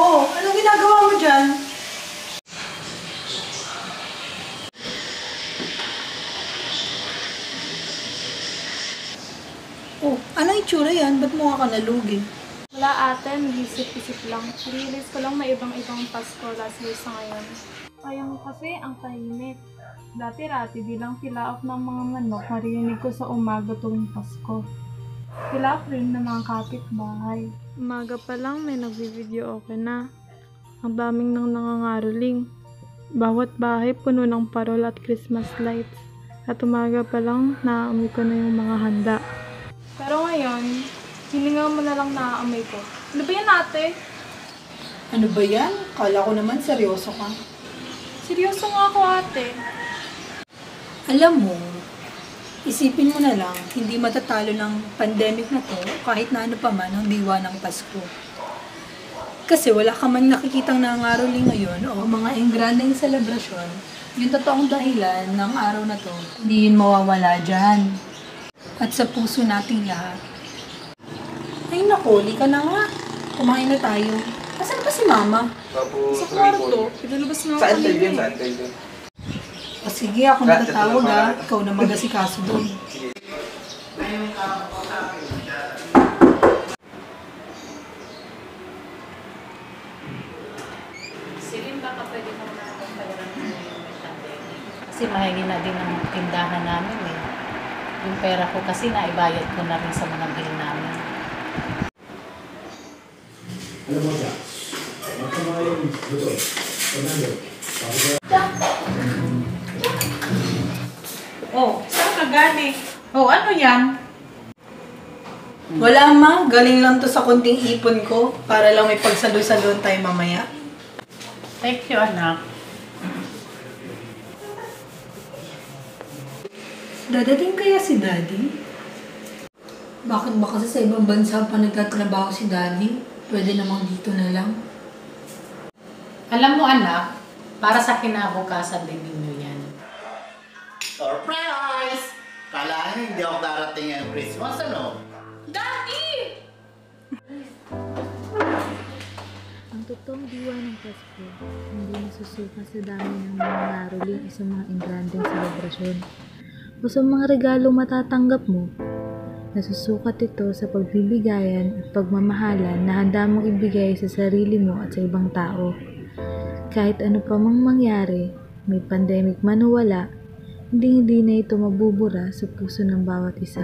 Oo, oh, anong ginagawa mo dyan? Oh, anong itsura yan? Ba't mukha ka nalugi? Wala ate, nagisip-isip lang. Release ko lang may ibang-ibang Pasko last year sa ngayon. Sayang kasi ang tahimik. Dati-rati bilang tilaok ng mga manok, marinig ko sa umaga tuwing Pasko. Tilaok rin ng mga kapitbahay. Umaga pa lang may nagbi-video okay na. Ang daming nang nangangaroling. Bawat bahay puno ng parol at Christmas lights. At umaga pa lang naaamoy ko na yung mga handa. Pero ngayon, hininga mo na lang naaamoy ko. Ano ba yan ate? Ano ba yan? Kala ko naman seryoso ka. Seryoso nga ako ate. Alam mo, isipin mo na lang, hindi matatalo ng pandemic na to kahit na ano pa man ang diwa ng Pasko. Kasi wala ka man nakikitang nangaroling ngayon o mga engrandeng selebrasyon, yung totoong dahilan ng araw na to, hindi yun mawawala dyan. At sa puso nating lahat. Ay naku, ka na nga. Kumain na tayo. Asan ba si mama? Tapos, Sa kwarto, pinalabas nga ako Saan tayo kanina eh. Saan tayo sige, ako natatawag ha. Ikaw na mag-asikaso doon. Kasi mahingi na din ang tindahan namin eh. Yung pera ko kasi naibayad ko na rin sa mga bill namin. Alam mo siya, magkama yung luto. Fernando, Oh, saan ka galing? Oh, ano yan? Wala ma, galing lang to sa kunting ipon ko para lang may pagsalo-salon tayo mamaya. Thank you, anak. Dadating kaya si Daddy? Bakit ba kasi sa ibang bansa pa nagtatrabaho si Daddy? Pwede namang dito na lang. Alam mo, anak, para sa kinabukasan din ninyo. Surprise! Kala niyo hindi ako darating ngayong Christmas, ano? Ang totoong diwa ng Pasko, hindi nasusuka sa dami ng mga naroling sa mga engrandeng selebrasyon o sa mga regalong matatanggap mo. Nasusukat ito sa pagbibigayan at pagmamahalan na handa mong ibigay sa sarili mo at sa ibang tao. Kahit ano pa mang mangyari, may pandemic man o wala, hindi hindi na ito mabubura sa puso ng bawat isa.